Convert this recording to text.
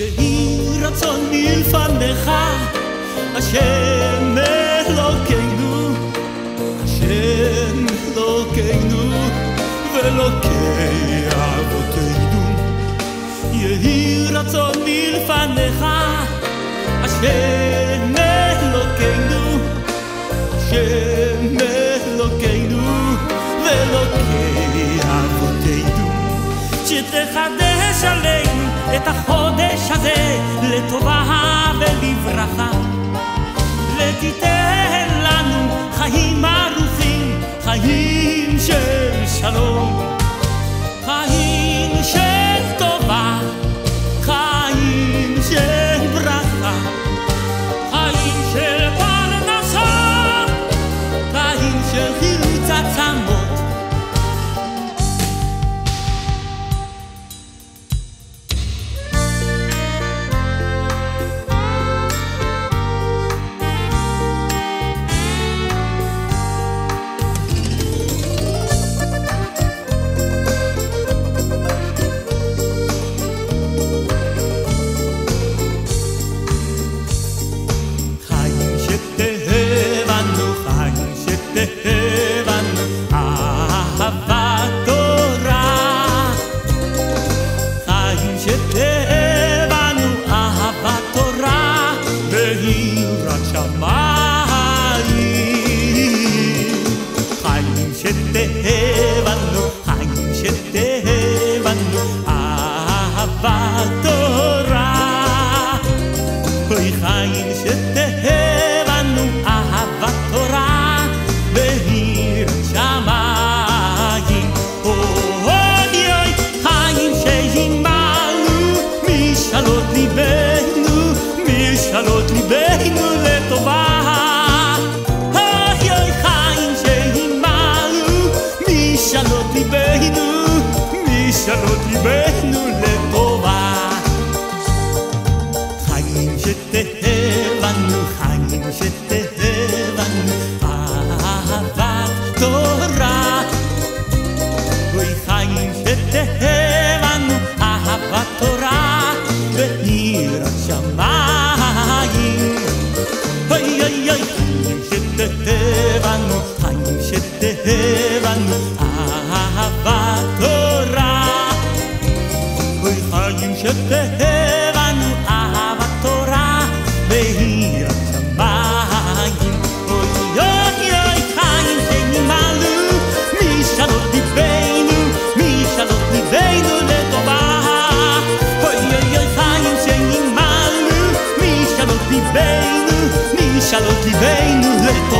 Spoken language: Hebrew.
יהי רצון מלפניך, השם אלוקינו, השם אלוקינו ואלוקי אבותינו. יהי רצון מלפניך, השם אלוקינו, השם אלוקינו ואלוקי אבותינו. שתחדש את החודש הזה לטובה חיים שתהבנו, משאלות ליבנו משאלות ליבנו לטובה חיים שתהבנו, חיים שתהבנו, אהבת תורה. אוי חיים שתהבנו, אהבת תורה, ויראת שמיים. משאלות ליבנו לטובה חיים